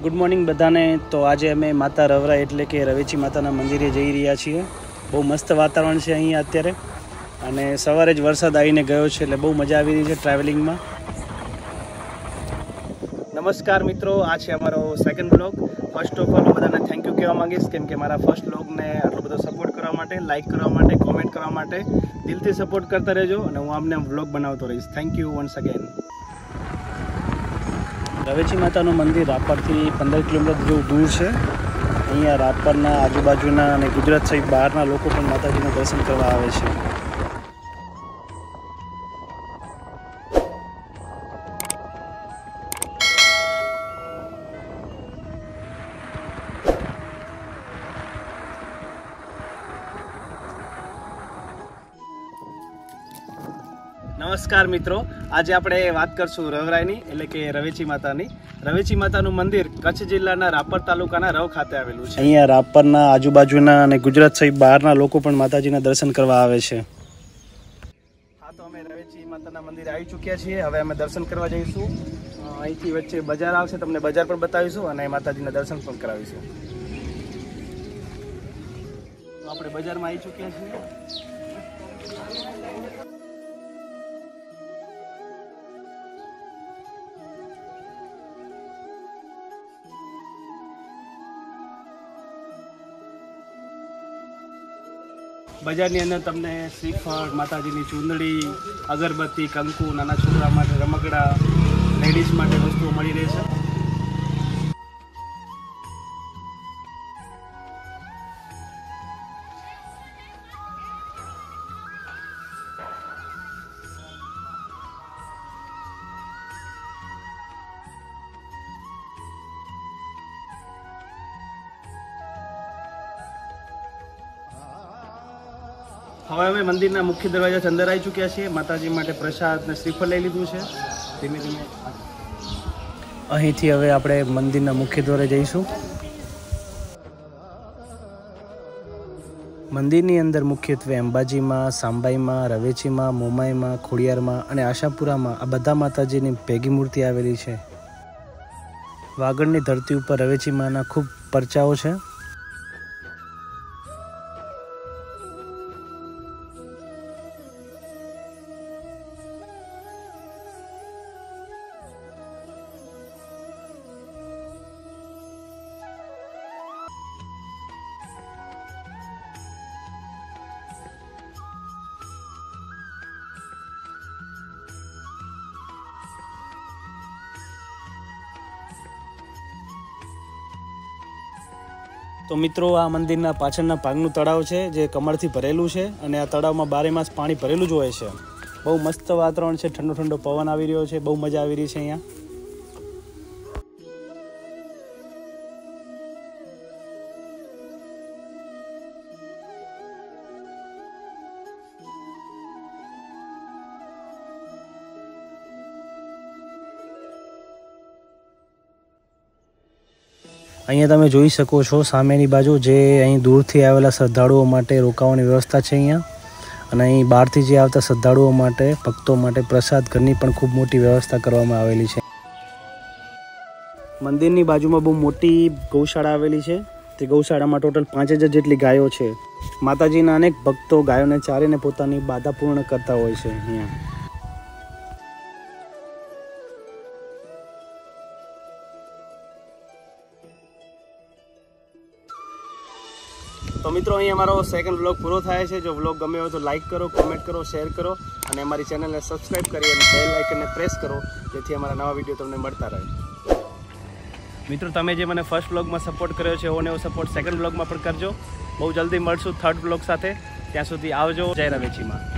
Good morning બધાને. તો આજે અમે માતા રવરા એટલે કે રવેચી માતાના મંદિરે જઈ રહ્યા છીએ. બહુ મસ્ત વાતાવરણ છે અહીંયા અત્યારે. અને સવારે જ વરસાદ આવીને ગયો છે એટલે બહુ મજા આવી રહી છે ટ્રાવેલિંગમાં નમસ્કાર મિત્રો, આ છે અમારો second blog first of all બધાને થેન્ક યુ કહેવા માંગીશ, કેમ કે મારા ફર્સ્ટ બ્લોગને આટલો બધો સપોર્ટ કરવા માટે લાઇક કરવા માટે કોમેન્ટ કરવા માટે દિલથી સપોર્ટ કરતા રહેજો અને હું આમને બ્લોગ બનાવતો રહીશ. Thank you once again Ravechi માતાનું મંદિર રાપરથી પંદર કિલોમીટર જેવું દૂર છે. અહીંયા રાપરના આજુબાજુના અને ગુજરાત સહિત બહારના લોકો પણ માતાજીના દર્શન કરવા આવે છે. નમસ્કાર મિત્રો. આજે આપણે વાત કરશું રવરાયની એટલે કે રવેચી માતાની. રવેચી માતાનું મંદિર કચ્છ જિલ્લાના રાપર તાલુકાના રવ ખાતે આવેલું છે. અહીંયા રાપરના આજુબાજુના અને ગુજરાત સહિત બહારના લોકો પણ માતાજીના દર્શન કરવા આવે છે. હા તો અમે રવેચી માતાના મંદિરે આવી ચૂક્યા છીએ. હવે અમે દર્શન કરવા જઈશું. અહીંથી વચ્ચે બજાર આવશે. તમને બજાર પણ બતાવીશું અને માતાજીના દર્શન પણ કરાવીશું. તો આપણે બજારમાં આવી ચૂક્યા છીએ. બજારની અંદર તમને શ્રીફળ, માતાજીની ચૂંદડી, અગરબત્તી, કંકુ, નાના છોકરા માટે રમકડા લેડીઝ માટે વસ્તુઓ મળી રહેશે. હવે અમે મંદિરના મુખ્ય દરવાજા અંદર આવી ચૂક્યા છીએ. માતાજી માટે પ્રસાદ અને શ્રીફળ લઈ લીધું છે. ધીમે ધીમે. અહીંથી હવે આપણે મંદિરના મુખ્ય દ્વારે જઈશું. મંદિરની અંદર મુખ્યત્વે અંબાજીમાં, સાંબાઈમાં, રવેચીમાં મોમાઈમાં ખોડિયારમાં અને આશાપુરામાં આ બધા માતાજીની ભેગી મૂર્તિ આવેલી છે. વાગડની ધરતી ઉપર રવેચીમાંના ખૂબ પરચાઓ છે. તો મિત્રો, આ મંદિરના પાછળના ભાગનું તળાવ છે, જે કમળથી ભરેલું છે અને આ તળાવમાં બારે માસ પાણી ભરેલું જ હોય છે. બહુ મસ્ત વાતાવરણ છે ઠંડો ઠંડો પવન આવી રહ્યો છે, બહુ મજા આવી રહી છે અહીંયા. અહીંયા તમે જોઈ શકો છો સામેની બાજુ જે અહીં દૂરથી આવેલા શ્રદ્ધાળુઓ માટે રોકાવાની વ્યવસ્થા છે અહીંયા. અને અહીં બહારથી જે આવતા શ્રદ્ધાળુઓ માટે, ભક્તો માટે પ્રસાદ ઘરની પણ ખૂબ મોટી વ્યવસ્થા કરવામાં આવેલી છે. મંદિરની બાજુમાં બહુ મોટી ગૌશાળા આવેલી છે. તે ગૌશાળામાં ટોટલ પાંચ હજાર જેટલી ગાયો છે. માતાજીના અનેક ભક્તો ગાયોને ચારીને પોતાની બાધા પૂર્ણ કરતા હોય છે અહીંયા. તો મિત્રો અહીં અમારો સેકન્ડ વ્લોગ પૂરો થાય છે. જો વ્લોગ ગમ્યો હોય તો લાઈક કરો કોમેન્ટ કરો શેર કરો અને અમારી ચેનલને સબસ્ક્રાઈબ કરી અને બેલ આઇકનને પ્રેસ કરો, જેથી અમારા નવા વીડિયો તમને મળતા રહે. મિત્રો, તમે જે મને ફર્સ્ટ વ્લોગમાં સપોર્ટ કર્યો છે, એવો ને એવો સપોર્ટ સેકન્ડ વ્લોગમાં પણ કરજો. બહુ જલ્દી મળશું થર્ડ વ્લોગ સાથે. ત્યાં સુધી આવજો. જય રવેચીમાં